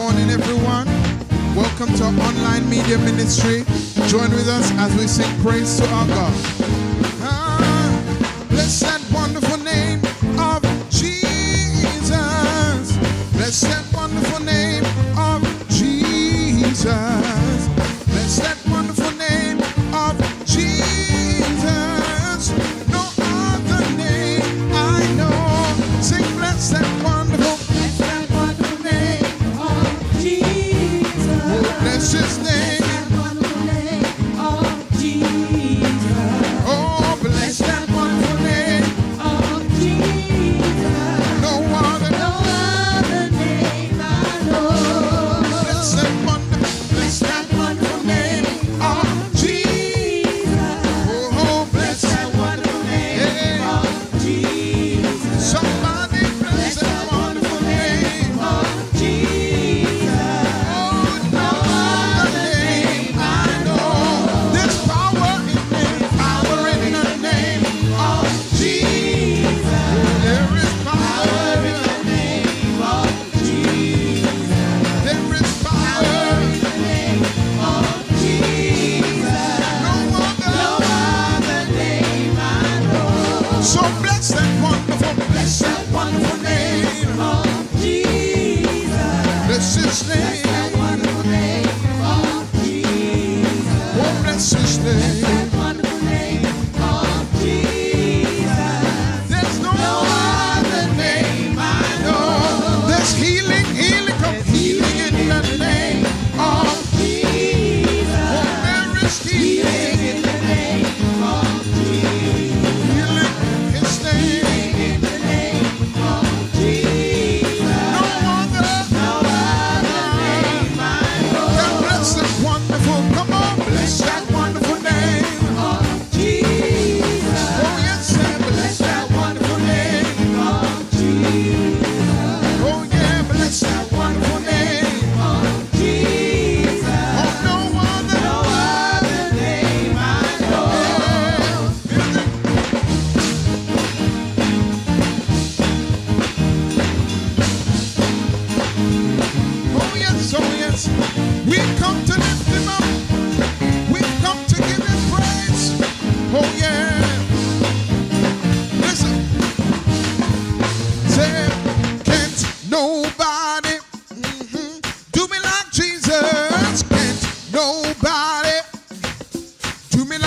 morning, everyone. Welcome to our online media ministry. Join with us as we sing praise to our God. Two minutes.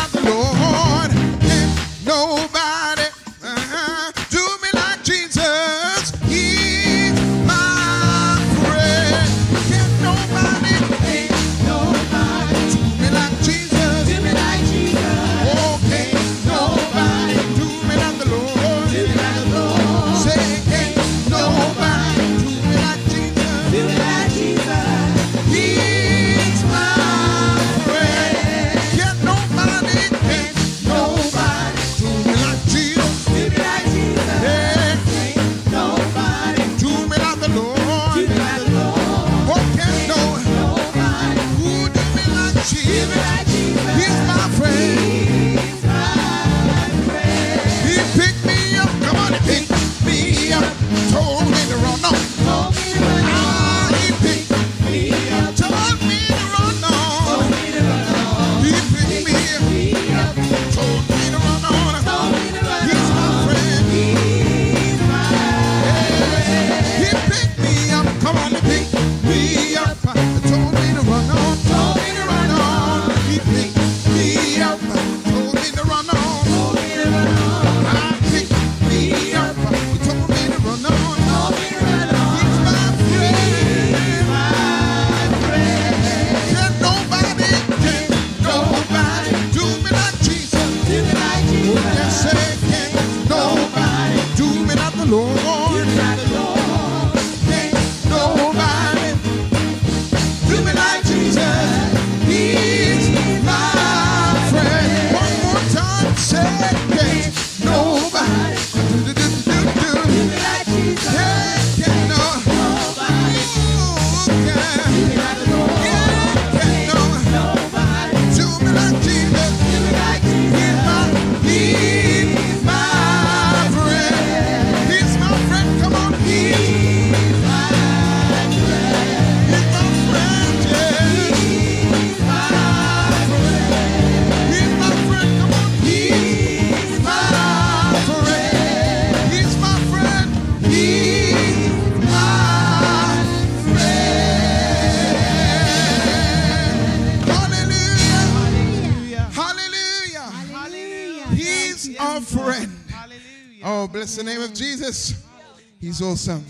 He's awesome.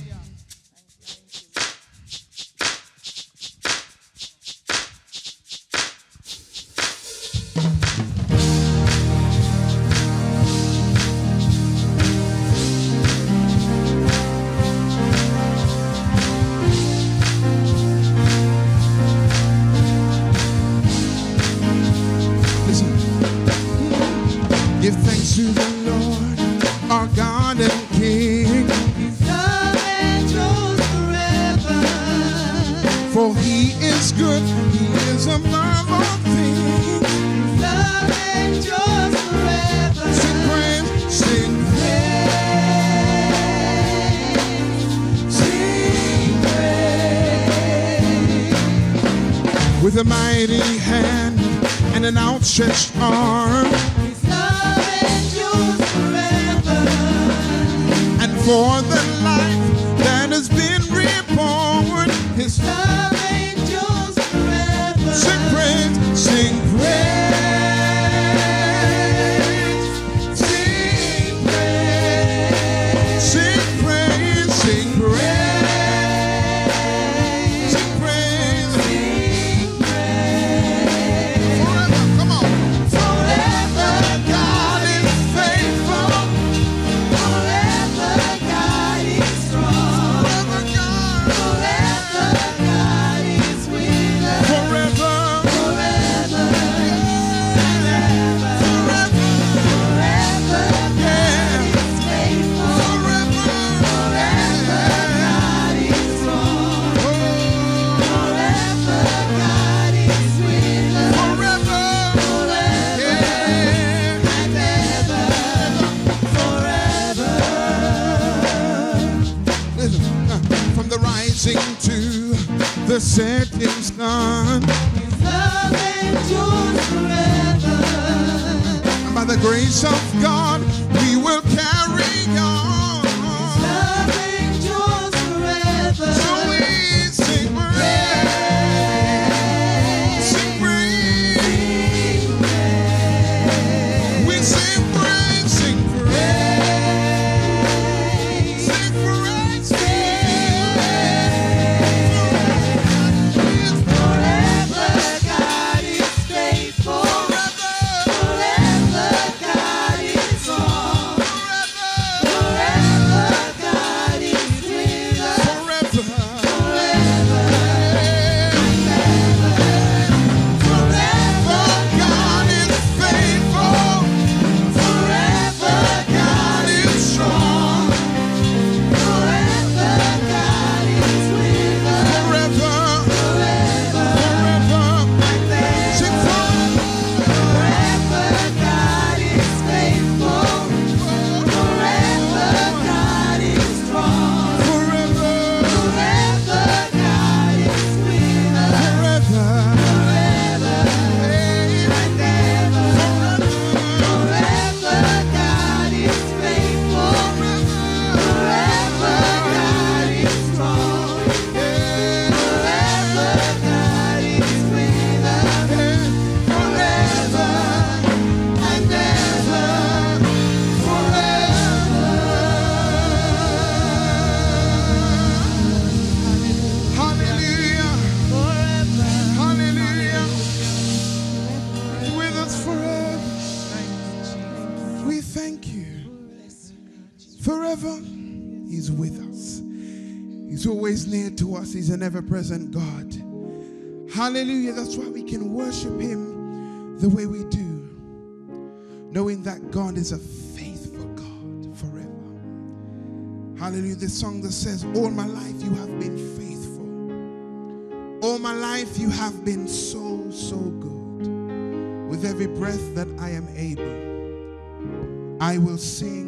is a faithful God forever. Hallelujah. The song that says, All my life you have been faithful. All my life you have been so, so good. With every breath that I am able, I will sing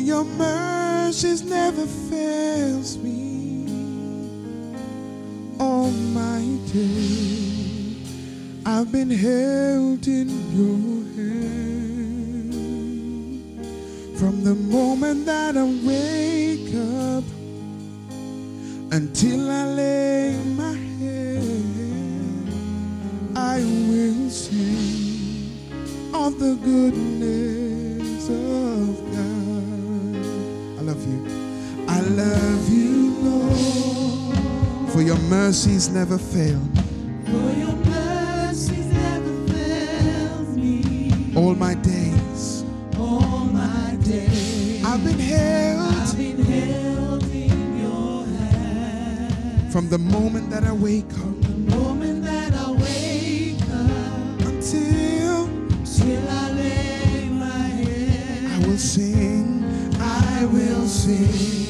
your mercies never fails me all my day. I've been held in your hand from the moment that I wake up until I lay my head. I will sing of the goodness of. love you, Lord. For your mercies never fail. For your mercies never fail me. All my days. All my days. I've been held. I've been held in your hand. From the moment that I wake up. From the moment that I wake up. Until. Till I lay my head. I will sing. I will sing.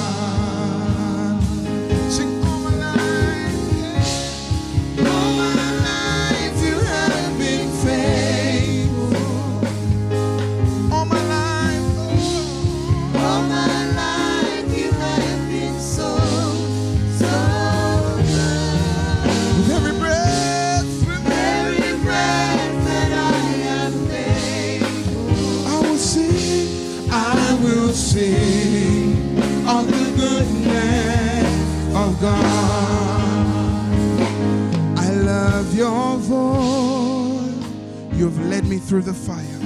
through the fire.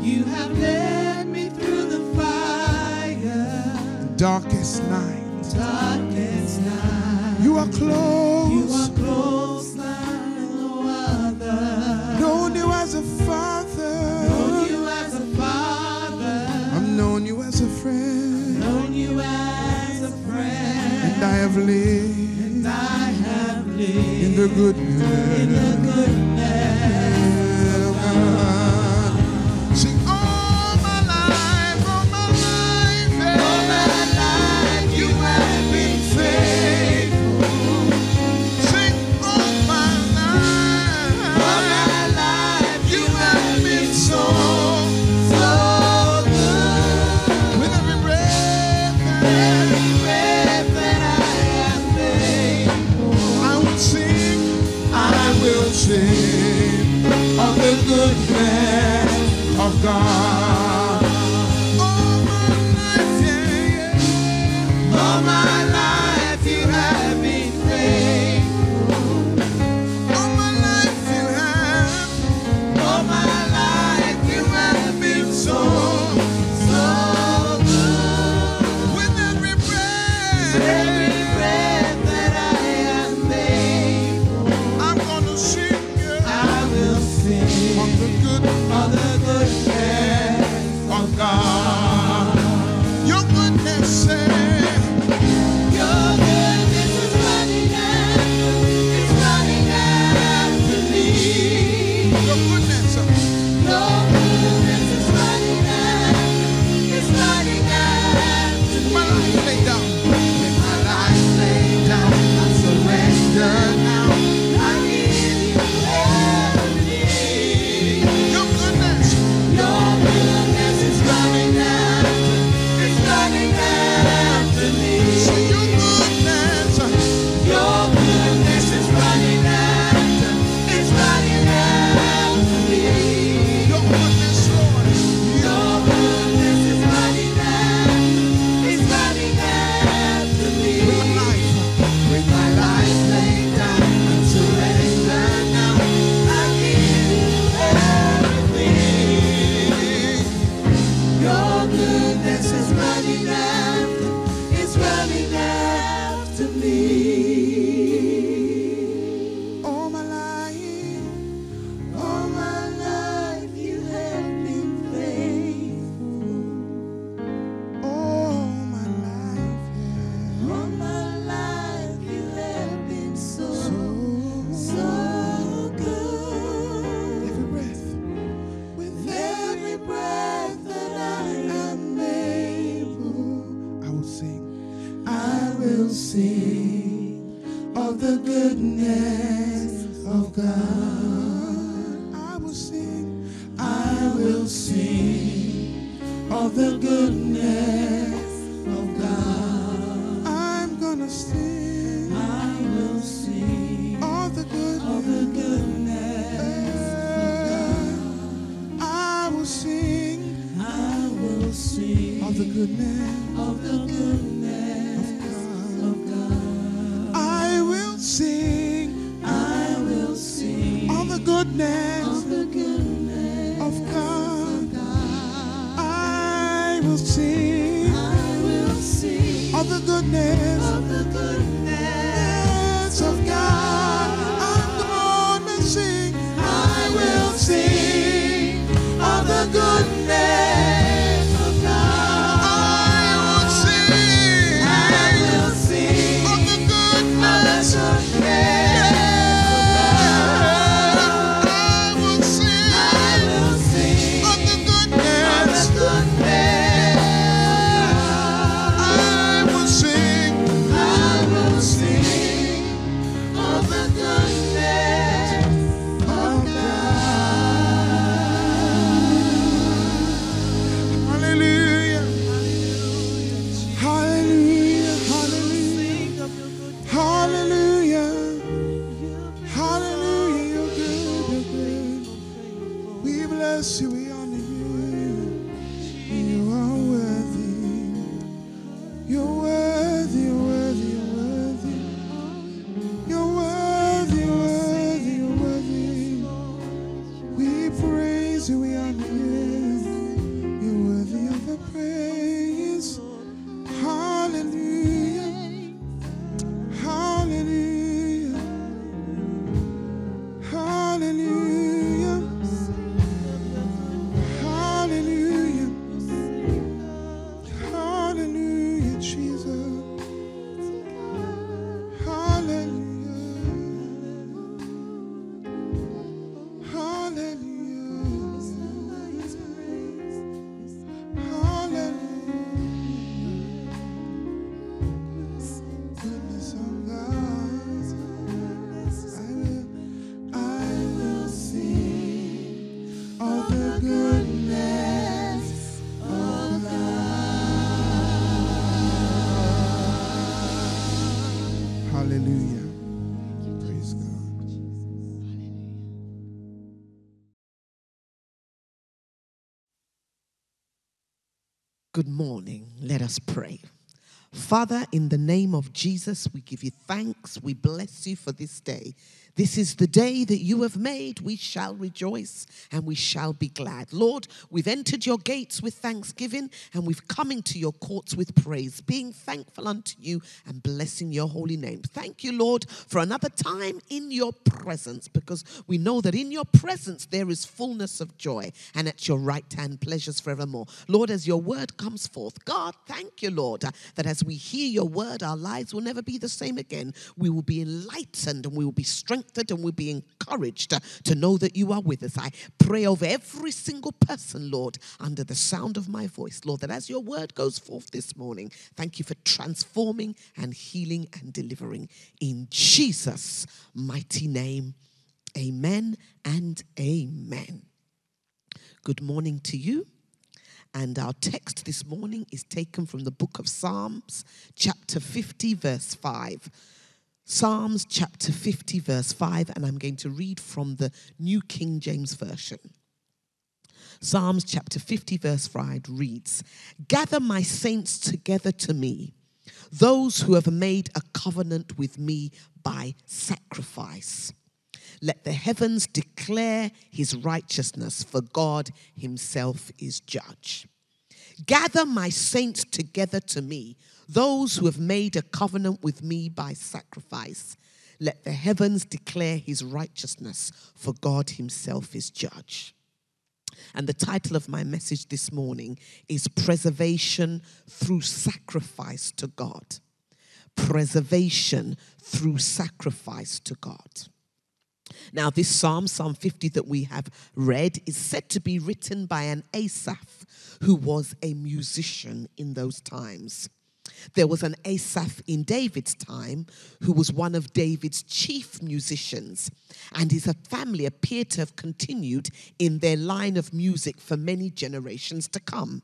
You have led me through the fire. Darkest night. Darkest night. You are close. You are close like no other. Known you as a father. Known you as a father. I've known you as a friend. I've known you as a friend. And I have lived. And I have lived. In the good. In the good Good morning. Let us pray. Father, in the name of Jesus, we give you thanks. We bless you for this day. This is the day that you have made. We shall rejoice and we shall be glad. Lord, we've entered your gates with thanksgiving and we've come into your courts with praise, being thankful unto you and blessing your holy name. Thank you, Lord, for another time in your presence because we know that in your presence there is fullness of joy and at your right hand pleasures forevermore. Lord, as your word comes forth, God, thank you, Lord, that as we hear your word, our lives will never be the same again. We will be enlightened and we will be strengthened and we'll be encouraged to know that you are with us. I pray over every single person, Lord, under the sound of my voice, Lord, that as your word goes forth this morning, thank you for transforming and healing and delivering. In Jesus' mighty name, amen and amen. Good morning to you. And our text this morning is taken from the book of Psalms, chapter 50, verse 5. Psalms chapter 50, verse 5, and I'm going to read from the New King James Version. Psalms chapter 50, verse 5 reads Gather my saints together to me, those who have made a covenant with me by sacrifice. Let the heavens declare his righteousness, for God himself is judge. Gather my saints together to me, those who have made a covenant with me by sacrifice. Let the heavens declare his righteousness, for God himself is judge. And the title of my message this morning is Preservation Through Sacrifice to God. Preservation through sacrifice to God. Now, this psalm, Psalm 50, that we have read, is said to be written by an Asaph who was a musician in those times. There was an Asaph in David's time who was one of David's chief musicians, and his family appear to have continued in their line of music for many generations to come.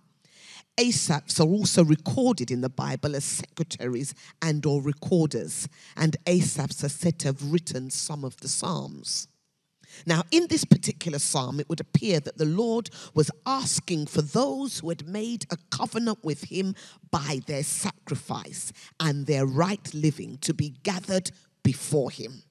Asaphs are also recorded in the Bible as secretaries and or recorders, and Asaphs are said to have written some of the Psalms. Now, in this particular psalm, it would appear that the Lord was asking for those who had made a covenant with him by their sacrifice and their right living to be gathered before him.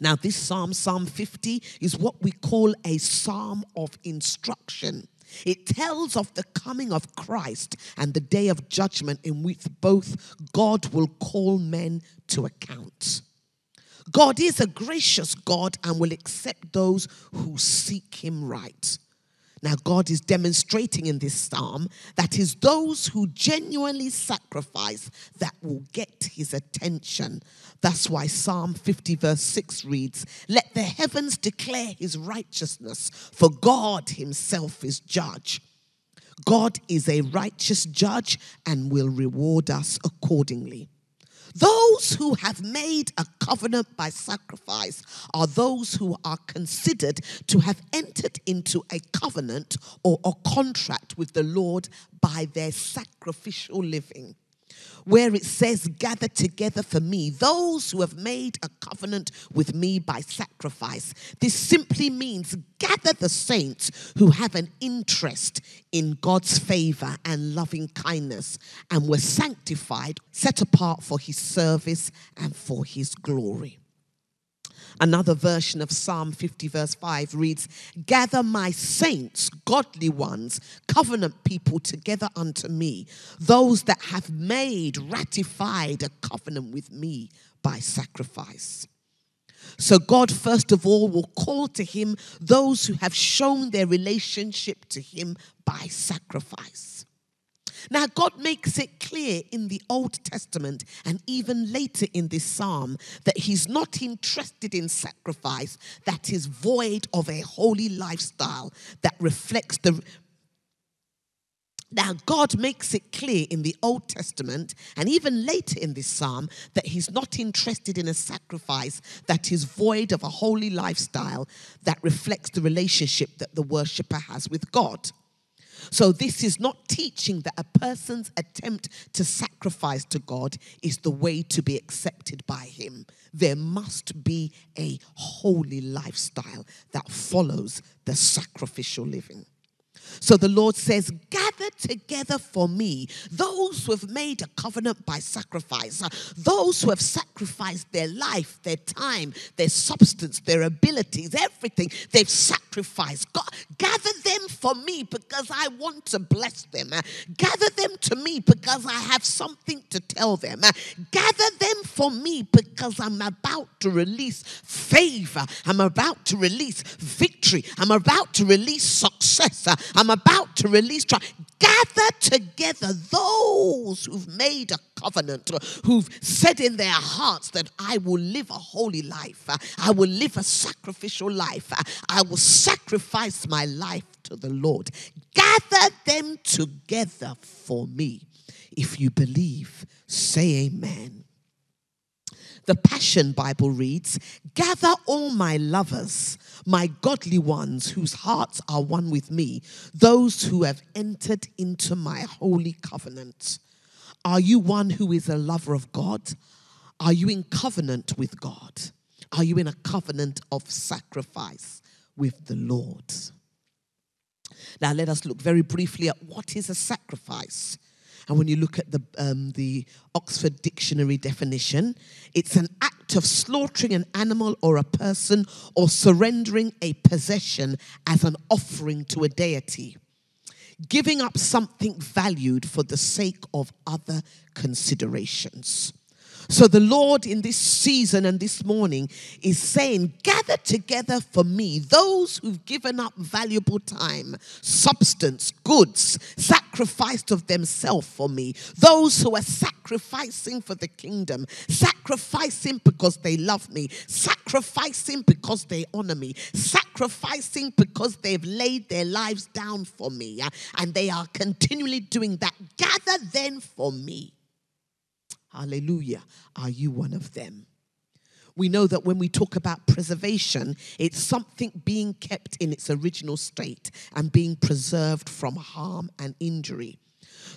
Now, this psalm, Psalm 50, is what we call a psalm of instruction. It tells of the coming of Christ and the day of judgment in which both God will call men to account. God is a gracious God and will accept those who seek him right. Now, God is demonstrating in this psalm that is those who genuinely sacrifice that will get his attention. That's why Psalm 50, verse 6 reads, Let the heavens declare his righteousness, for God himself is judge. God is a righteous judge and will reward us accordingly. Those who have made a covenant by sacrifice are those who are considered to have entered into a covenant or a contract with the Lord by their sacrificial living. Where it says, gather together for me, those who have made a covenant with me by sacrifice. This simply means gather the saints who have an interest in God's favor and loving kindness and were sanctified, set apart for his service and for his glory. Another version of Psalm 50, verse 5 reads Gather my saints, godly ones, covenant people together unto me, those that have made, ratified a covenant with me by sacrifice. So, God, first of all, will call to Him those who have shown their relationship to Him by sacrifice. Now, God makes it clear in the Old Testament and even later in this psalm that He's not interested in sacrifice that is void of a holy lifestyle that reflects the. Now, God makes it clear in the Old Testament and even later in this psalm that He's not interested in a sacrifice that is void of a holy lifestyle that reflects the relationship that the worshiper has with God. So, this is not teaching that a person's attempt to sacrifice to God is the way to be accepted by Him. There must be a holy lifestyle that follows the sacrificial living. So the Lord says, Gather together for me those who have made a covenant by sacrifice, those who have sacrificed their life, their time, their substance, their abilities, everything they've sacrificed. God, gather them for me because I want to bless them. Gather them to me because I have something to tell them. Gather them for me because I'm about to release favor. I'm about to release victory. I'm about to release success. I'm about to release triumph. Gather together those who've made a covenant, who've said in their hearts that I will live a holy life. I will live a sacrificial life. I will sacrifice my life to the Lord. Gather them together for me. If you believe, say amen. The Passion Bible reads Gather all my lovers, my godly ones whose hearts are one with me, those who have entered into my holy covenant. Are you one who is a lover of God? Are you in covenant with God? Are you in a covenant of sacrifice with the Lord? Now, let us look very briefly at what is a sacrifice. And when you look at the, um, the Oxford Dictionary definition, it's an act of slaughtering an animal or a person or surrendering a possession as an offering to a deity. Giving up something valued for the sake of other considerations. So the Lord in this season and this morning is saying, gather together for me those who've given up valuable time, substance, goods, sacrificed of themselves for me, those who are sacrificing for the kingdom, sacrificing because they love me, sacrificing because they honor me, sacrificing because they've laid their lives down for me, and they are continually doing that. Gather then for me. Hallelujah. Are you one of them? We know that when we talk about preservation, it's something being kept in its original state and being preserved from harm and injury.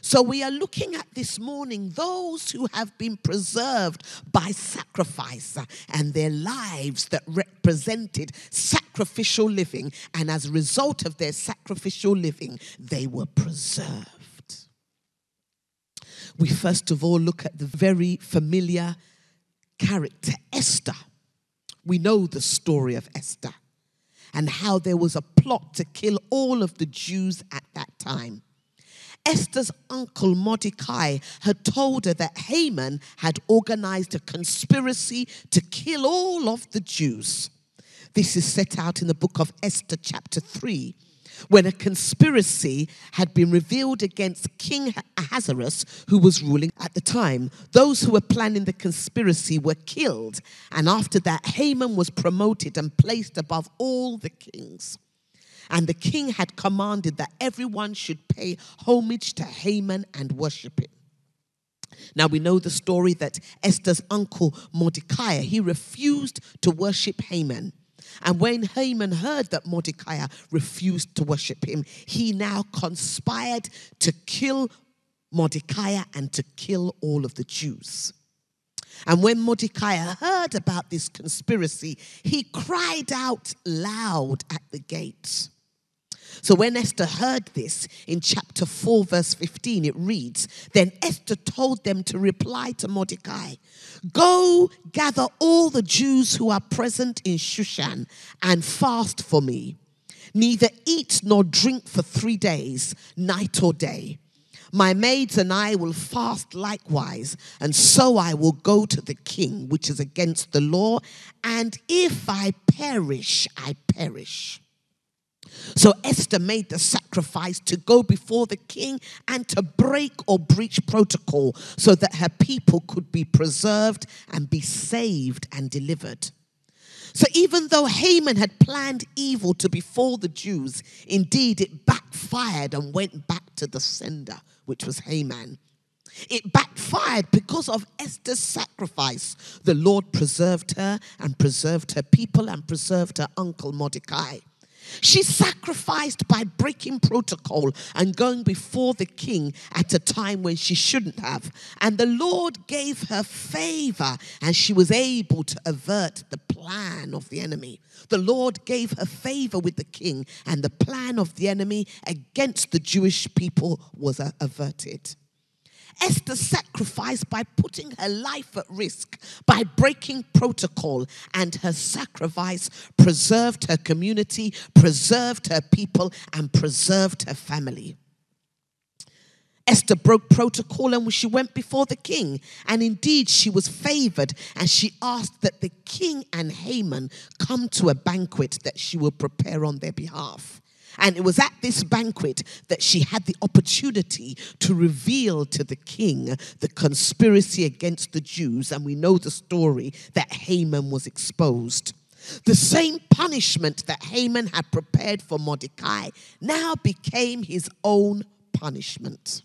So we are looking at this morning those who have been preserved by sacrifice and their lives that represented sacrificial living. And as a result of their sacrificial living, they were preserved. We first of all look at the very familiar character, Esther. We know the story of Esther and how there was a plot to kill all of the Jews at that time. Esther's uncle Mordecai had told her that Haman had organized a conspiracy to kill all of the Jews. This is set out in the book of Esther, chapter 3, when a conspiracy had been revealed against King Ahasuerus, who was ruling at the time. Those who were planning the conspiracy were killed, and after that, Haman was promoted and placed above all the kings. And the king had commanded that everyone should pay homage to Haman and worship him. Now we know the story that Esther's uncle Mordecai, he refused to worship Haman. And when Haman heard that Mordecai refused to worship him, he now conspired to kill Mordecai and to kill all of the Jews. And when Mordecai heard about this conspiracy, he cried out loud at the gates. So when Esther heard this in chapter 4, verse 15, it reads Then Esther told them to reply to Mordecai Go gather all the Jews who are present in Shushan and fast for me. Neither eat nor drink for three days, night or day. My maids and I will fast likewise, and so I will go to the king, which is against the law, and if I perish, I perish. So Esther made the sacrifice to go before the king and to break or breach protocol so that her people could be preserved and be saved and delivered. So even though Haman had planned evil to befall the Jews, indeed it backfired and went back to the sender, which was Haman. It backfired because of Esther's sacrifice. The Lord preserved her and preserved her people and preserved her uncle Mordecai. She sacrificed by breaking protocol and going before the king at a time when she shouldn't have. And the Lord gave her favor and she was able to avert the plan of the enemy. The Lord gave her favor with the king and the plan of the enemy against the Jewish people was averted. Esther sacrificed by putting her life at risk, by breaking protocol, and her sacrifice preserved her community, preserved her people, and preserved her family. Esther broke protocol and she went before the king. And indeed, she was favored and she asked that the king and Haman come to a banquet that she would prepare on their behalf. And it was at this banquet that she had the opportunity to reveal to the king the conspiracy against the Jews. And we know the story that Haman was exposed. The same punishment that Haman had prepared for Mordecai now became his own punishment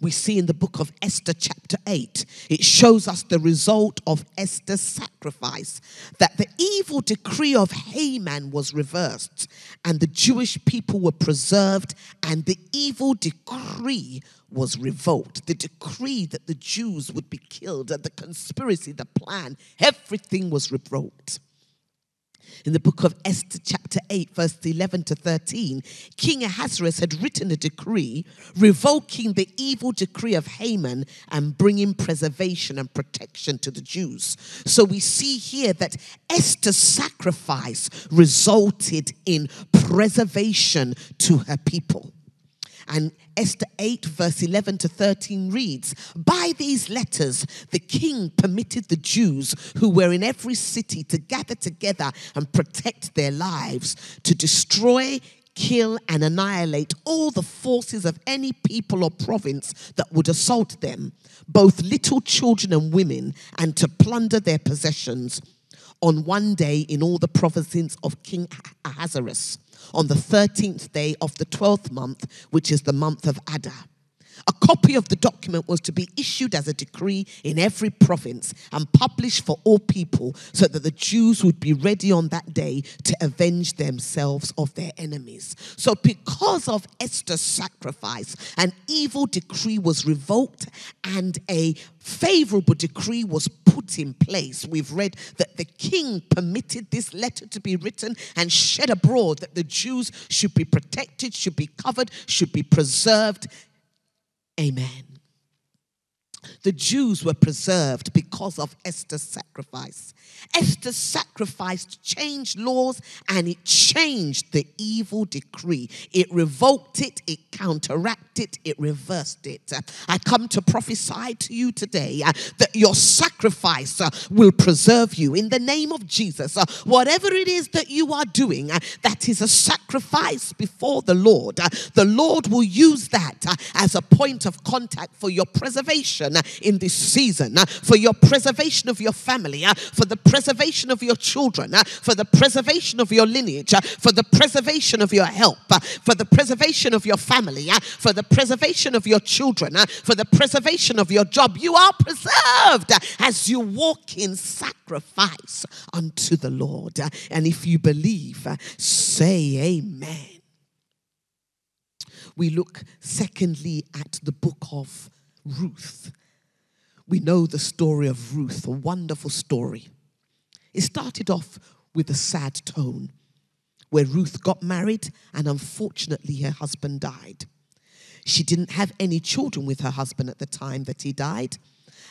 we see in the book of Esther, chapter 8. It shows us the result of Esther's sacrifice that the evil decree of Haman was reversed, and the Jewish people were preserved, and the evil decree was revoked. The decree that the Jews would be killed, and the conspiracy, the plan, everything was revoked in the book of Esther, chapter 8, verse 11 to 13, King Ahasuerus had written a decree revoking the evil decree of Haman and bringing preservation and protection to the Jews. So we see here that Esther's sacrifice resulted in preservation to her people. And Esther 8, verse 11 to 13 reads By these letters, the king permitted the Jews who were in every city to gather together and protect their lives, to destroy, kill, and annihilate all the forces of any people or province that would assault them, both little children and women, and to plunder their possessions on one day in all the provinces of King Ahasuerus on the 13th day of the 12th month, which is the month of Adar. A copy of the document was to be issued as a decree in every province and published for all people so that the Jews would be ready on that day to avenge themselves of their enemies. So, because of Esther's sacrifice, an evil decree was revoked and a favorable decree was put in place. We've read that the king permitted this letter to be written and shed abroad that the Jews should be protected, should be covered, should be preserved. Amen. The Jews were preserved because of Esther's sacrifice. Esther's sacrifice changed laws and it changed the evil decree. It revoked it, it counteracted, it it reversed it. I come to prophesy to you today uh, that your sacrifice uh, will preserve you in the name of Jesus. Uh, whatever it is that you are doing, that is a sacrifice before the Lord. The Lord will use that as a point of contact for your preservation uh, in this season, uh, for your preservation of your family, uh, for the preservation of your children, uh, for the preservation of your lineage, uh, for the preservation of your help, uh, for the preservation of your family, for the preservation of your children, for the preservation of your job. You are preserved as you walk in sacrifice unto the Lord. And if you believe, say amen. We look secondly at the book of Ruth. We know the story of Ruth, a wonderful story. It started off with a sad tone where Ruth got married and unfortunately her husband died. She didn't have any children with her husband at the time that he died.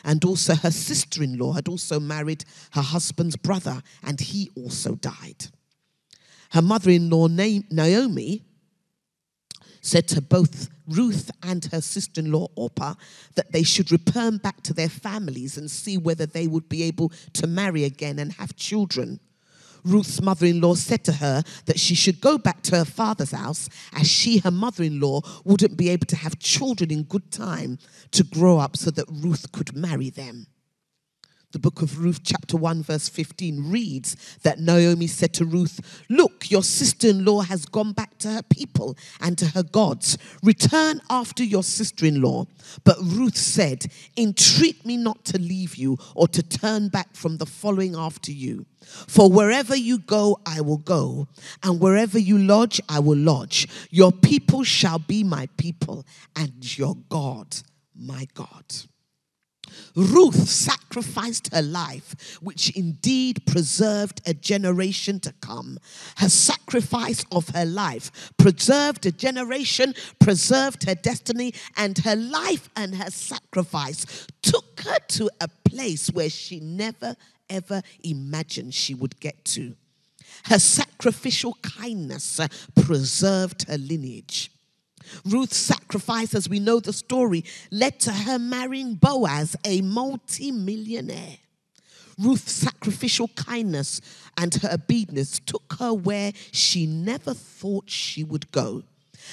And also, her sister in law had also married her husband's brother, and he also died. Her mother in law, Naomi, said to both Ruth and her sister in law Orpah that they should return back to their families and see whether they would be able to marry again and have children. Ruth's mother in law said to her that she should go back to her father's house as she, her mother in law, wouldn't be able to have children in good time to grow up so that Ruth could marry them. The book of Ruth, chapter 1, verse 15, reads that Naomi said to Ruth, Look, your sister in law has gone back to her people and to her gods. Return after your sister in law. But Ruth said, Entreat me not to leave you or to turn back from the following after you. For wherever you go, I will go, and wherever you lodge, I will lodge. Your people shall be my people, and your God, my God. Ruth sacrificed her life, which indeed preserved a generation to come. Her sacrifice of her life preserved a generation, preserved her destiny, and her life and her sacrifice took her to a place where she never ever imagined she would get to. Her sacrificial kindness preserved her lineage. Ruth's sacrifice, as we know the story, led to her marrying Boaz, a multi millionaire. Ruth's sacrificial kindness and her obedience took her where she never thought she would go.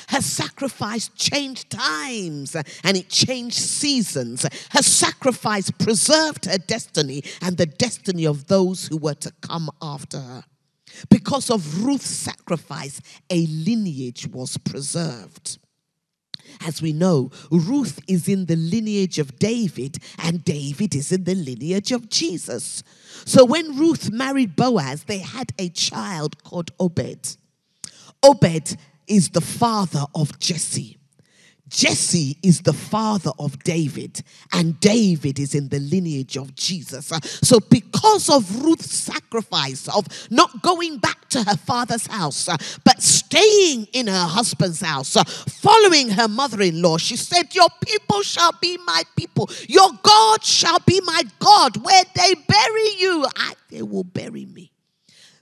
Her sacrifice changed times and it changed seasons. Her sacrifice preserved her destiny and the destiny of those who were to come after her. Because of Ruth's sacrifice, a lineage was preserved. As we know, Ruth is in the lineage of David, and David is in the lineage of Jesus. So when Ruth married Boaz, they had a child called Obed. Obed is the father of Jesse. Jesse is the father of David, and David is in the lineage of Jesus. So, because of Ruth's sacrifice of not going back to her father's house, but staying in her husband's house, following her mother in law, she said, Your people shall be my people, your God shall be my God. Where they bury you, I, they will bury me.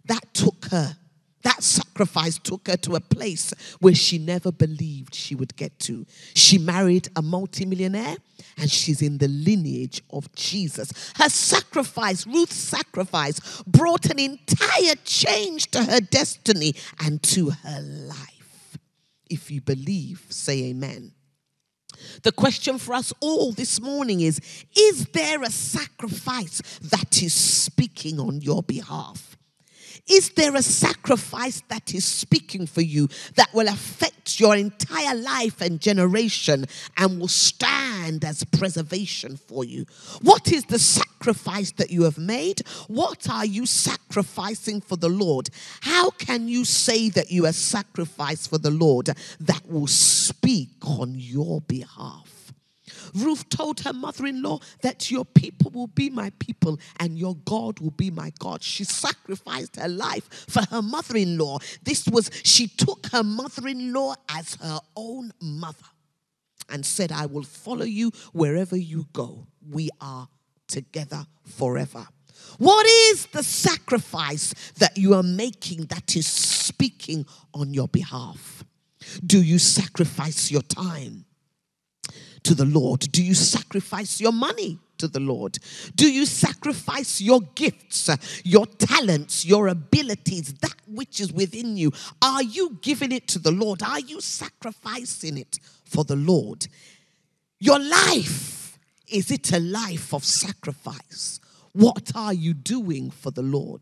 That took her that sacrifice took her to a place where she never believed she would get to. She married a multimillionaire and she's in the lineage of Jesus. Her sacrifice, Ruth's sacrifice, brought an entire change to her destiny and to her life. If you believe, say amen. The question for us all this morning is Is there a sacrifice that is speaking on your behalf? Is there a sacrifice that is speaking for you that will affect your entire life and generation and will stand as preservation for you. What is the sacrifice that you have made? What are you sacrificing for the Lord? How can you say that you are sacrificed for the Lord that will speak on your behalf? Ruth told her mother in law that your people will be my people and your God will be my God. She sacrificed her life for her mother in law. This was, she took her mother in law as her own mother and said, I will follow you wherever you go. We are together forever. What is the sacrifice that you are making that is speaking on your behalf? Do you sacrifice your time? To the Lord? Do you sacrifice your money to the Lord? Do you sacrifice your gifts, uh, your talents, your abilities, that which is within you? Are you giving it to the Lord? Are you sacrificing it for the Lord? Your life, is it a life of sacrifice? What are you doing for the Lord?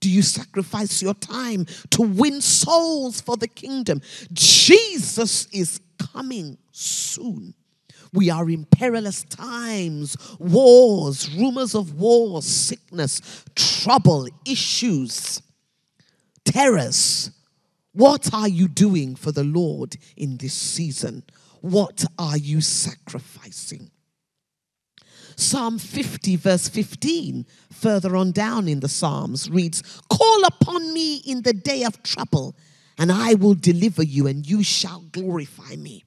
Do you sacrifice your time to win souls for the kingdom? Jesus is coming soon. We are in perilous times, wars, rumors of wars, sickness, trouble, issues, terrors. What are you doing for the Lord in this season? What are you sacrificing? Psalm 50, verse 15, further on down in the Psalms, reads Call upon me in the day of trouble, and I will deliver you, and you shall glorify me.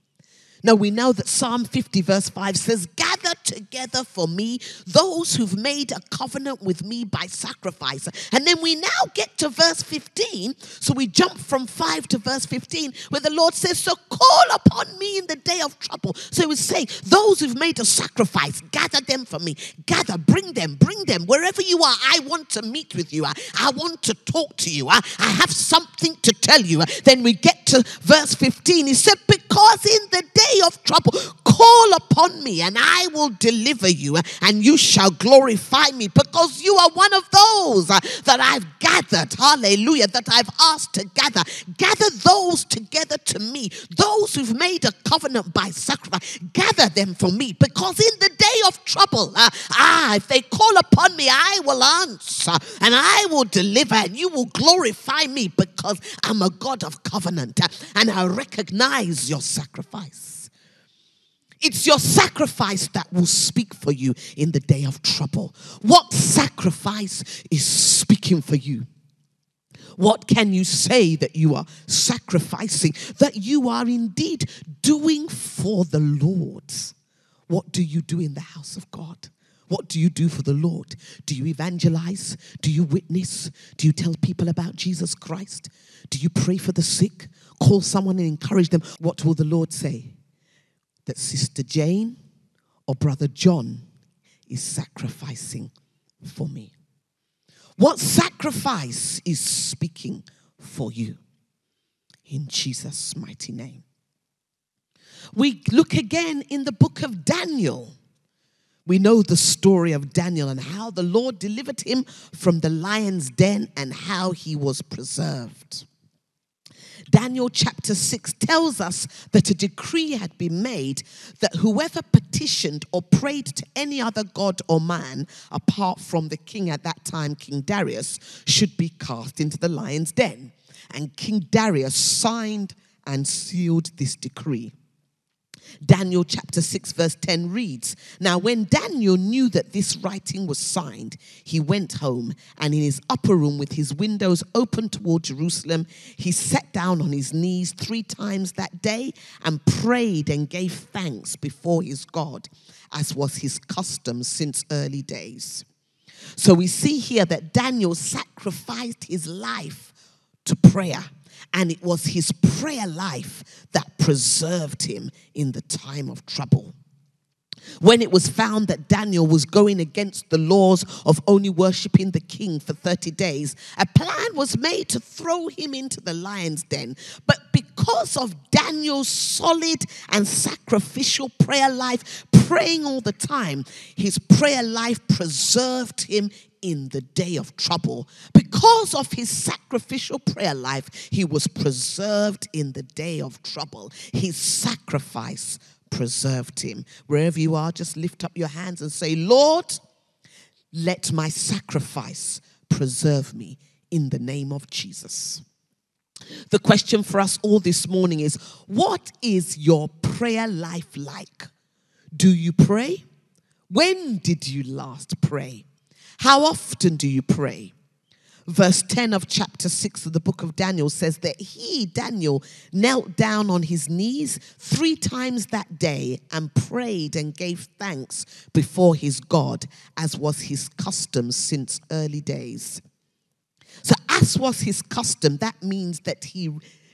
Now we know that Psalm 50, verse 5 says, Gather together for me those who've made a covenant with me by sacrifice. And then we now get to verse 15. So we jump from 5 to verse 15, where the Lord says, So call upon me in the day of trouble. So he was saying, Those who've made a sacrifice, gather them for me. Gather, bring them, bring them. Wherever you are, I want to meet with you. I, I want to talk to you. I, I have something to tell you. Then we get to verse 15. He said, Because in the day of trouble, call upon me and I will deliver you and you shall glorify me because you are one of those that I've gathered. Hallelujah. That I've asked to gather. Gather those together to me, those who've made a covenant by sacrifice. Gather them for me because in the of trouble, uh, ah, if they call upon me, I will answer and I will deliver and you will glorify me because I'm a God of covenant uh, and I recognize your sacrifice. It's your sacrifice that will speak for you in the day of trouble. What sacrifice is speaking for you? What can you say that you are sacrificing, that you are indeed doing for the Lord? What do you do in the house of God? What do you do for the Lord? Do you evangelize? Do you witness? Do you tell people about Jesus Christ? Do you pray for the sick? Call someone and encourage them? What will the Lord say? that Sister Jane or Brother John is sacrificing for me? What sacrifice is speaking for you? In Jesus' mighty name. We look again in the book of Daniel. We know the story of Daniel and how the Lord delivered him from the lion's den and how he was preserved. Daniel chapter 6 tells us that a decree had been made that whoever petitioned or prayed to any other god or man apart from the king at that time, King Darius, should be cast into the lion's den. And King Darius signed and sealed this decree. Daniel chapter 6, verse 10 reads Now, when Daniel knew that this writing was signed, he went home, and in his upper room, with his windows open toward Jerusalem, he sat down on his knees three times that day and prayed and gave thanks before his God, as was his custom since early days. So we see here that Daniel sacrificed his life to prayer. And it was his prayer life that preserved him in the time of trouble. When it was found that Daniel was going against the laws of only worshiping the king for 30 days, a plan was made to throw him into the lion's den. But because of Daniel's solid and sacrificial prayer life, praying all the time, his prayer life preserved him in the day of trouble. Because of his sacrificial prayer life, he was preserved in the day of trouble. His sacrifice preserved him. Wherever you are, just lift up your hands and say, Lord, let my sacrifice preserve me in the name of Jesus. The question for us all this morning is what is your prayer life like? Do you pray? When did you last pray? How often do you pray? Verse 10 of chapter 6 of the book of Daniel says that he, Daniel, knelt down on his knees three times that day and prayed and gave thanks before his God, as was his custom since early days. So, as was his custom, that means that he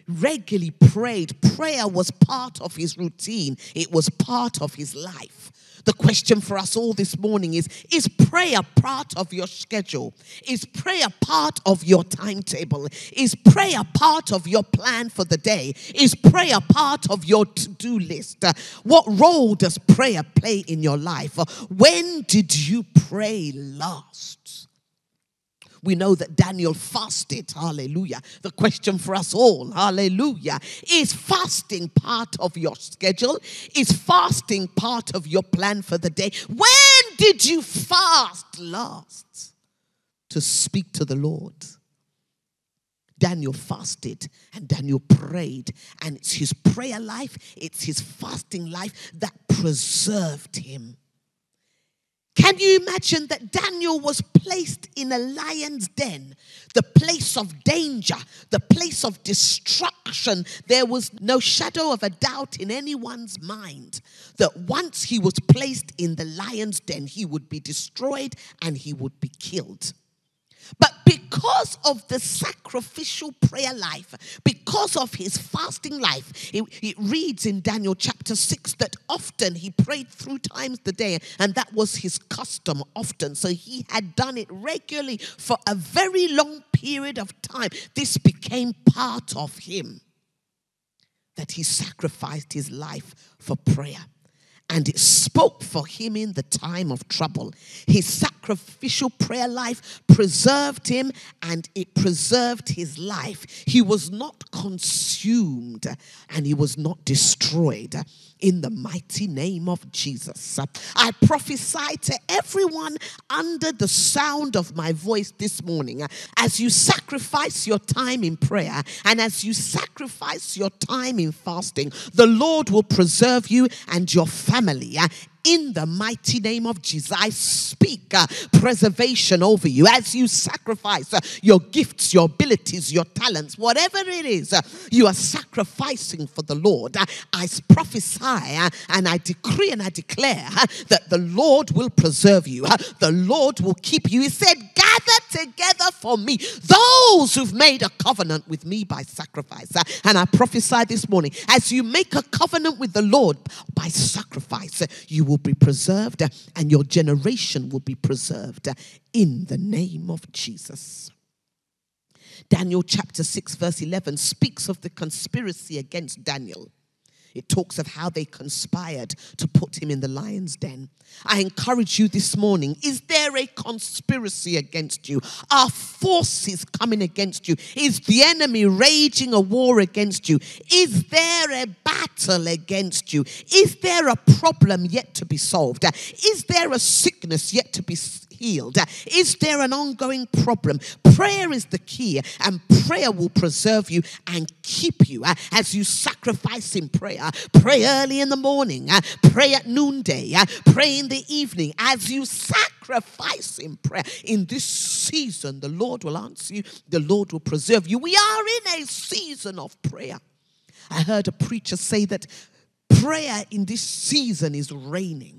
regularly prayed. Prayer was part of his routine, it was part of his life. The question for us all this morning is Is prayer part of your schedule? Is prayer part of your timetable? Is prayer part of your plan for the day? Is prayer part of your to do list? What role does prayer play in your life? When did you pray last? We know that Daniel fasted. Hallelujah. The question for us all, hallelujah, is fasting part of your schedule? Is fasting part of your plan for the day? When did you fast last to speak to the Lord? Daniel fasted and Daniel prayed, and it's his prayer life, it's his fasting life that preserved him. Can you imagine that Daniel was placed in a lion's den, the place of danger, the place of destruction? There was no shadow of a doubt in anyone's mind that once he was placed in the lion's den, he would be destroyed and he would be killed. But because of the sacrificial prayer life, because of his fasting life, it, it, reads in Daniel chapter 6 that often he prayed three times the day, and that was his custom often. So he had done it regularly for a very long period of time. This became part of him that he sacrificed his life for prayer and it spoke for him in the time of trouble. His sacrificial prayer life preserved him and it preserved his life. He was not consumed and he was not destroyed. In the mighty name of Jesus, I prophesy to everyone under the sound of my voice this morning as you sacrifice your time in prayer and as you sacrifice your time in fasting, the Lord will preserve you and your family uh, in the mighty name of Jesus, I speak uh, preservation over you as you sacrifice uh, your gifts, your abilities, your talents, whatever it is uh, you are sacrificing for the Lord. Uh, I prophesy uh, and I decree and I declare uh, that the Lord will preserve you, the Lord will keep you. He said, Gather together for me those who've made a covenant with me by sacrifice. And I prophesy this morning as you make a covenant with the Lord by sacrifice, you will be preserved and your generation will be preserved in the name of Jesus. Daniel chapter 6, verse 11 speaks of the conspiracy against Daniel. It talks of how they conspired to put him in the lion's den. I encourage you this morning is there a conspiracy against you? Are forces coming against you? Is the enemy raging a war against you? Is there a battle against you? Is there a problem yet to be solved? Is there a sickness yet to be healed? Is there an ongoing problem? Prayer is the key, and prayer will preserve you and keep you uh, as you sacrifice in prayer. Pray early in the morning, uh, pray at noonday, uh, pray in the evening as you sacrifice in prayer. In this season, the Lord will answer you, the Lord will preserve you. We are in a season of prayer. I heard a preacher say that prayer in this season is raining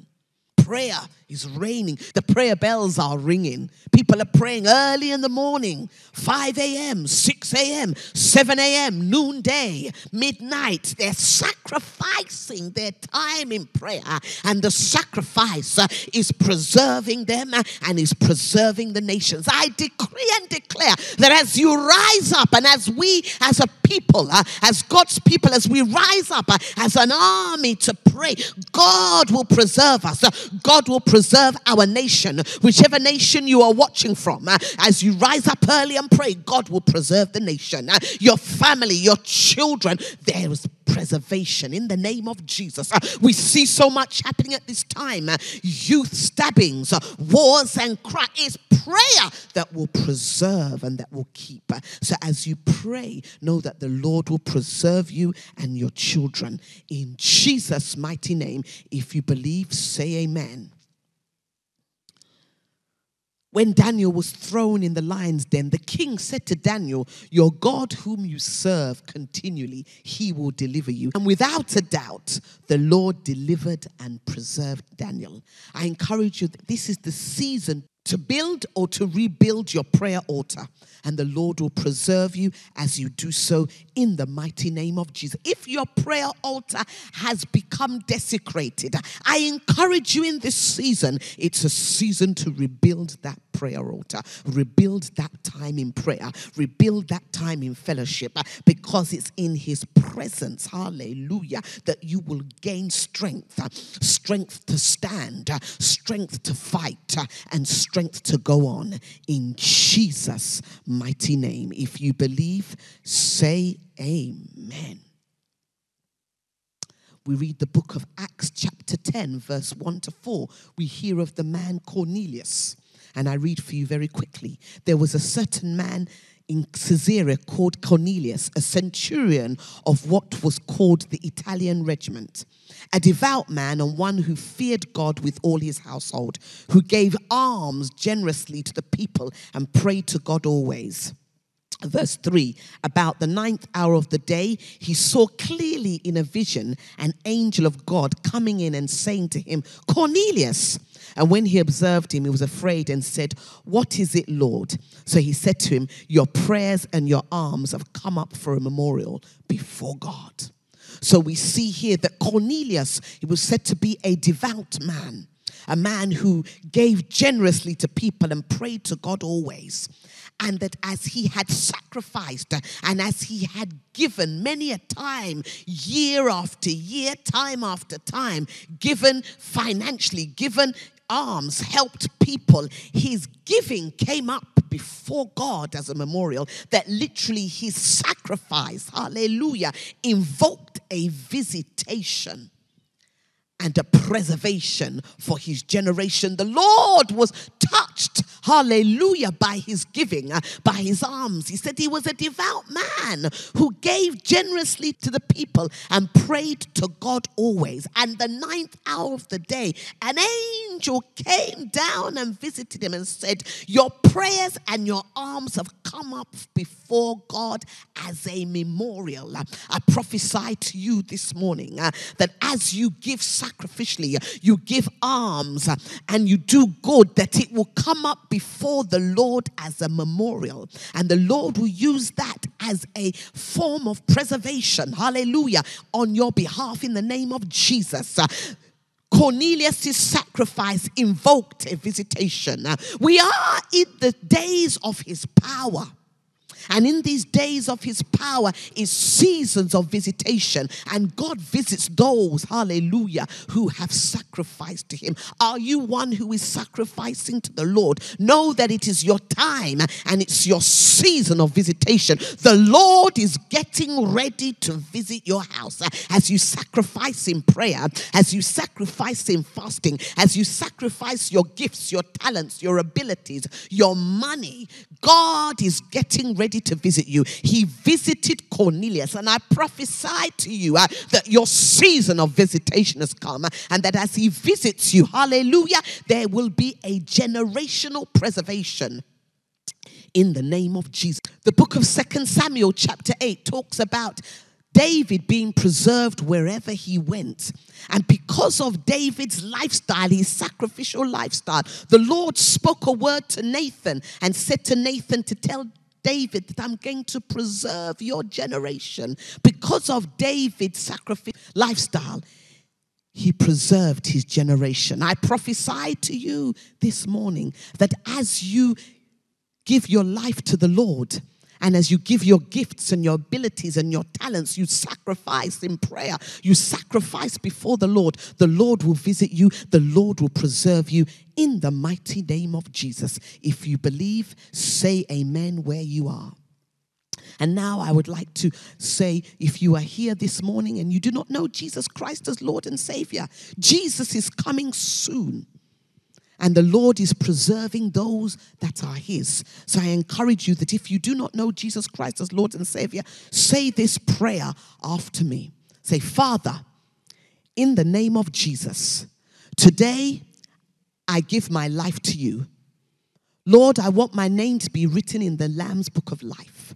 prayer is raining. The prayer bells are ringing. People are praying early in the morning 5 a.m., 6 a.m., 7 a.m., noonday, midnight. They're sacrificing their time in prayer, and the sacrifice is preserving them and is preserving the nations. I decree and declare that as you rise up and as we as a people, as God's people, as we rise up as an army to pray, God will preserve us. God will preserve our nation. Whichever nation you are watching from, as you rise up early and pray, God will preserve the nation. Your family, your children, there is preservation in the name of Jesus. Uh, we see so much happening at this time uh, youth stabbings, uh, wars, and crime. It's prayer that will preserve and that will keep. So as you pray, know that the Lord will preserve you and your children. In Jesus' mighty name, if you believe, say amen. When Daniel was thrown in the lion's den, the king said to Daniel, Your God, whom you serve continually, he will deliver you. And without a doubt, the Lord delivered and preserved Daniel. I encourage you, this is the season to build or to rebuild your prayer altar. And the Lord will preserve you as you do so in the mighty name of Jesus. If your prayer altar has become desecrated, I encourage you in this season, it's a season to rebuild that prayer altar, rebuild that time in prayer, rebuild that time in fellowship, because it's in His presence, hallelujah, that you will gain strength strength to stand, strength to fight, and strength to go on. In Jesus' mighty name. If you believe, say amen. We read the book of Acts, chapter 10, verse 1 to 4. We hear of the man Cornelius. And I read for you very quickly. There was a certain man in Caesarea called Cornelius, a centurion of what was called the Italian regiment, a devout man and one who feared God with all his household, who gave alms generously to the people and prayed to God always. Verse 3 About the ninth hour of the day, he saw clearly in a vision an angel of God coming in and saying to him, Cornelius. And when he observed him, he was afraid and said, What is it, Lord? So he said to him, Your prayers and your alms have come up for a memorial before God. So we see here that Cornelius, he was said to be a devout man, a man who gave generously to people and prayed to God always and that as he had sacrificed and as he had given many a time, year after year, time after time, given financially, given alms, helped people, his giving came up before God as a memorial that literally his sacrifice, hallelujah, invoked a visitation and a preservation for his generation. The Lord was touched, hallelujah, by his giving, uh, by his alms. He said he was a devout man who gave generously to the people and prayed to God always. And the ninth hour of the day, an angel came down and visited him and said, Your prayers and your alms have come up before God as a memorial. I prophesy to you this morning uh, that as you give sacrificially, you give alms, uh, and you do good, that it will come up before the Lord as a memorial. And the Lord will use that as a form of preservation, hallelujah, on your behalf in the name of Jesus. Cornelius' sacrifice invoked a visitation. We are in the days of his power. And in these days of his power is seasons of visitation. And God visits those, hallelujah, who have sacrificed to him. Are you one who is sacrificing to the Lord? Know that it is your time and it's your season of visitation. The Lord is getting ready to visit your house as you sacrifice in prayer, as you sacrifice in fasting, as you sacrifice your gifts, your talents, your abilities, your money. God is getting ready to visit you. He visited Cornelius, and I prophesy to you uh, that your season of visitation has come, uh, and that as He visits you, hallelujah, there will be a generational preservation in the name of Jesus. The book of Second Samuel, chapter 8, talks about David being preserved wherever he went. And because of David's lifestyle, his sacrificial lifestyle, the Lord spoke a word to Nathan and said to Nathan to tell David that I'm going to preserve your generation. Because of David's sacrifice lifestyle, he preserved his generation. I prophesy to you this morning that as you give your life to the Lord, and as you give your gifts and your abilities and your talents, you sacrifice in prayer, you sacrifice before the Lord, the Lord will visit you, the Lord will preserve you in the mighty name of Jesus. If you believe, say amen where you are. And now I would like to say if you are here this morning and you do not know Jesus Christ as Lord and Savior, Jesus is coming soon. And the Lord is preserving those that are His. So I encourage you that if you do not know Jesus Christ as Lord and Savior, say this prayer after me. Say, Father, in the name of Jesus, today I give my life to you. Lord, I want my name to be written in the Lamb's book of life.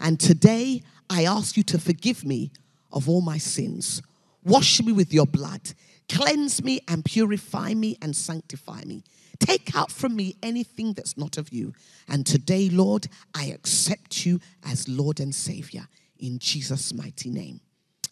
And today I ask you to forgive me of all my sins. Wash me with your blood. Cleanse me and purify me and sanctify me. Take out from me anything that's not of you. And today, Lord, I accept you as Lord and Savior in Jesus' mighty name.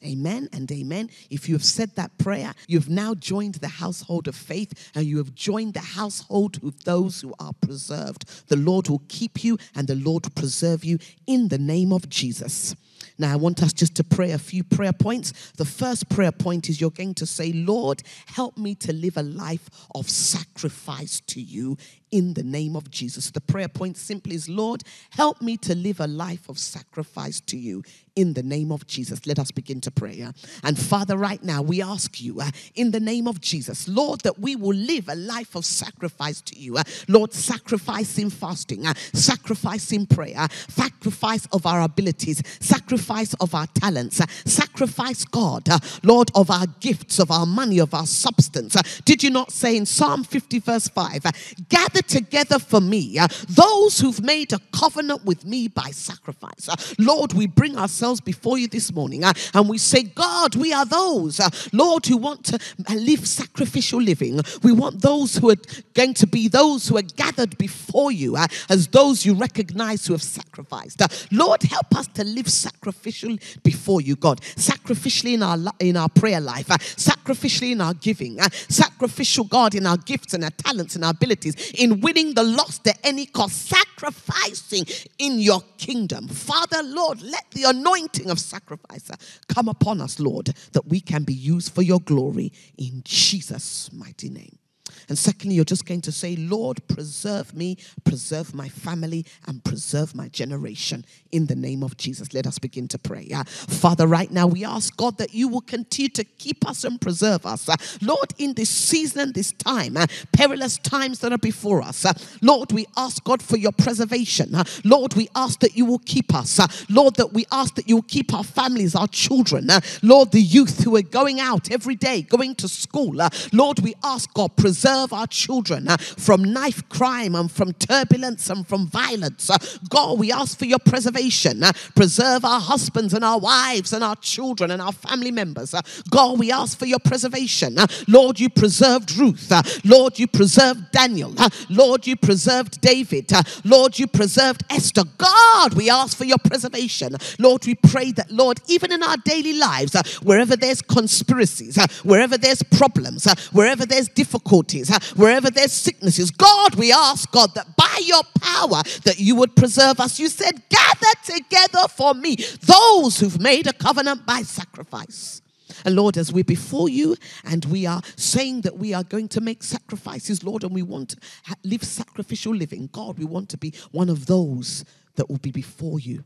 Amen and amen. If you have said that prayer, you've now joined the household of faith and you have joined the household of those who are preserved. The Lord will keep you and the Lord will preserve you in the name of Jesus. Now, I want us just to pray a few prayer points. The first prayer point is you're going to say, Lord, help me to live a life of sacrifice to you in the name of Jesus. The prayer point simply is, Lord, help me to live a life of sacrifice to you in the name of Jesus. Let us begin to pray. uh. And Father, right now, we ask you uh, in the name of Jesus, Lord, that we will live a life of sacrifice to you. uh. Lord, sacrifice in fasting, uh, sacrifice in prayer, sacrifice of our abilities, sacrifice of our talents, uh, sacrifice, God, uh, Lord, of our gifts, of our money, of our substance. Uh, Did you not say in Psalm 50, verse 5, uh, gather together for me those who've made a covenant with me by sacrifice? Lord, we bring ourselves before you this morning and we say, God, we are those, Lord, who want to live sacrificial living. We want those who are going to be those who are gathered before you as those you recognize who have sacrificed. Lord, help us to live sacrificial before you, God. Sacrificially in our in our prayer life, uh, sacrificially in our giving, uh, sacrificial, God, in our gifts and our talents and our abilities, in winning the lost at any cost, sacrificing in your kingdom. Father, Lord, let the anointing of sacrifice uh, come upon us, Lord, that we can be used for your glory in Jesus' mighty name. And secondly, you're just going to say, Lord, preserve me, preserve my family, and preserve my generation in the name of Jesus. Let us begin to pray. Uh, Father, right now we ask God that you will continue to keep us and preserve us. Uh, Lord, in this season and this time, uh, perilous times that are before us, Lord, we ask God for your preservation. Lord, we ask that you will keep us. Lord, that we ask that you will keep our families, our children. Lord, the youth who are going out every day, going to school. Lord, we ask God, preserve our children uh, from knife crime and from turbulence and from violence. Uh, God, we ask for your preservation. Uh, preserve our husbands and our wives and our children and our family members. Uh, God, we ask for your preservation. Uh, Lord, you preserved Ruth. Uh, Lord, you preserved Daniel. Lord, you preserved David. Lord, you preserved Esther. God, we ask for your preservation. Lord, we pray that, Lord, even in our daily lives, wherever there's conspiracies, wherever there's problems, wherever there's difficulties, uh, wherever there's sicknesses, God, we ask, God, that by your power, that you would preserve us. You said, gather together for me those who've made a covenant by sacrifice. And Lord, as we're before you and we are saying that we are going to make sacrifices, Lord, and we want to live sacrificial living, God, we want to be one of those that will be before you,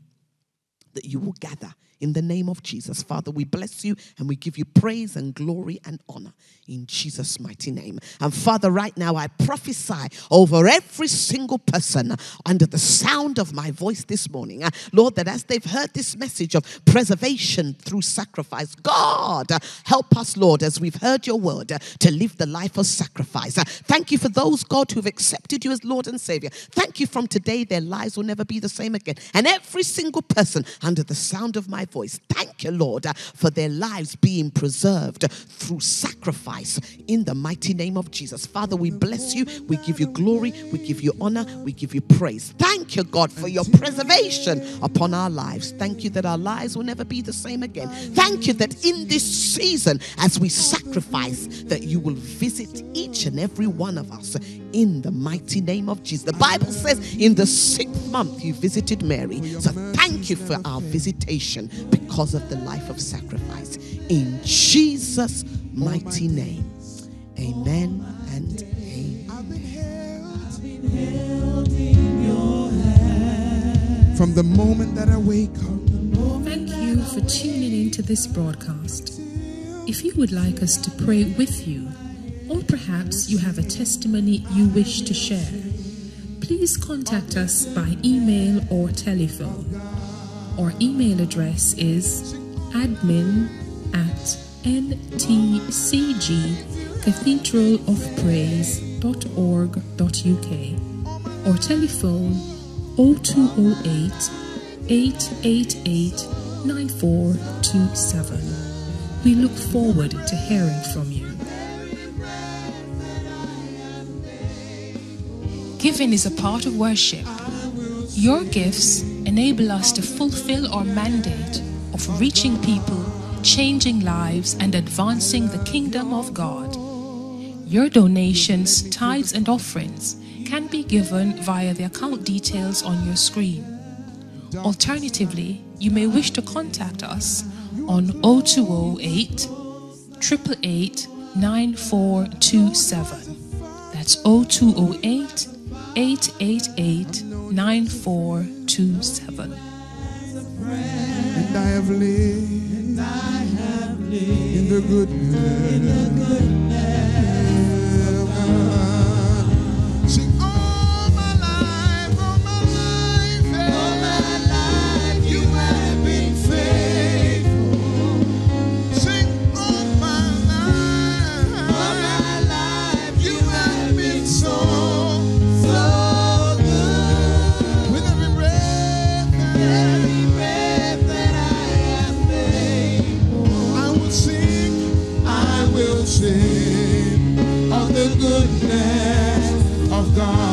that you will gather in the name of Jesus. Father, we bless you and we give you praise and glory and honor in Jesus' mighty name. And Father, right now I prophesy over every single person under the sound of my voice this morning, Lord, that as they've heard this message of preservation through sacrifice, God, help us, Lord, as we've heard your word, to live the life of sacrifice. Thank you for those, God, who've accepted you as Lord and Savior. Thank you from today, their lives will never be the same again. And every single person under the sound of my voice. Thank you, Lord, uh, for their lives being preserved through sacrifice in the mighty name of Jesus. Father, we bless you. We give you glory. We give you honor. We give you praise. Thank you, God, for your preservation upon our lives. Thank you that our lives will never be the same again. Thank you that in this season, as we sacrifice, that you will visit each and every one of us in the mighty name of Jesus. The Bible says in the sixth month you visited Mary. So thank you for our visitation because of the life of sacrifice. In Jesus' oh, mighty name. Amen and amen. I've been held from the moment that I wake up. Thank you for tuning in to this broadcast. If you would like us to pray with you, or perhaps you have a testimony you wish to share, please contact us by email or telephone. Our email address is admin at ntcgcathedralofpraise.org.uk or telephone 0208 888 9427. We look forward to hearing from you. Giving is a part of worship. Your gifts enable us to fulfill our mandate of reaching people, changing lives, and advancing the kingdom of God. Your donations, tithes, and offerings can be given via the account details on your screen. Alternatively, you may wish to contact us on 0208 888 9427. That's 0208 888 9427. And I have lived, in the goodness. Goodness of God.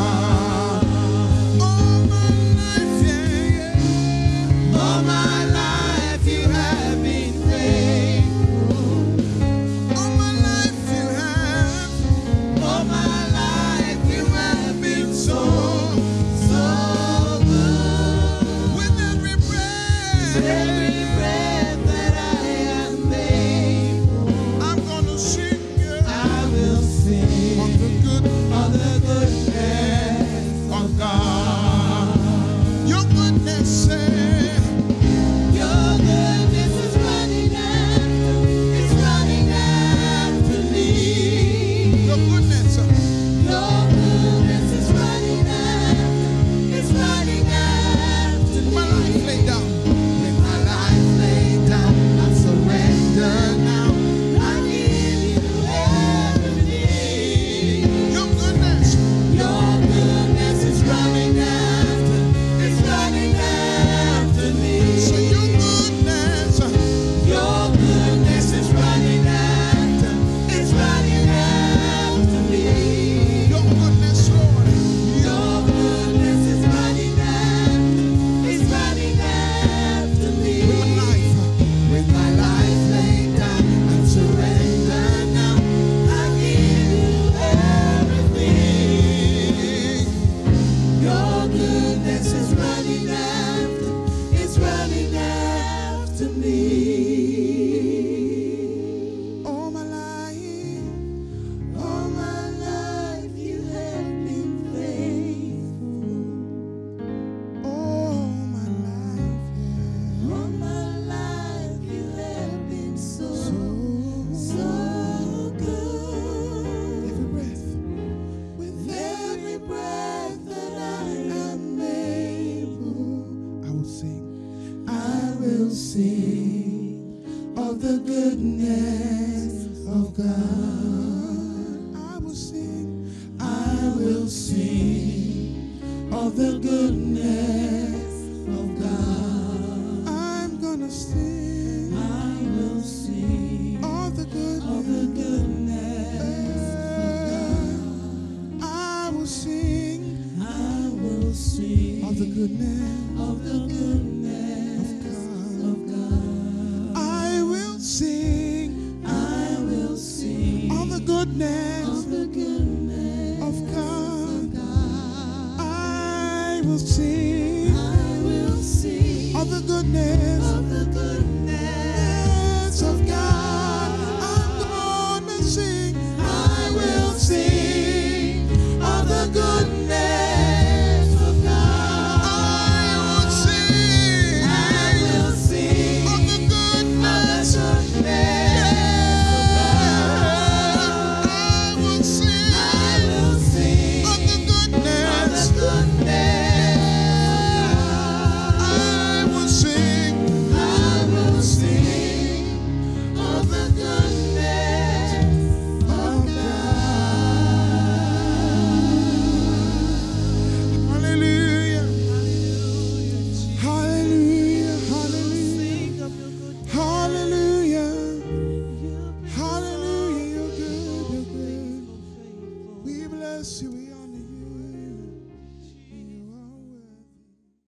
The goodness of God.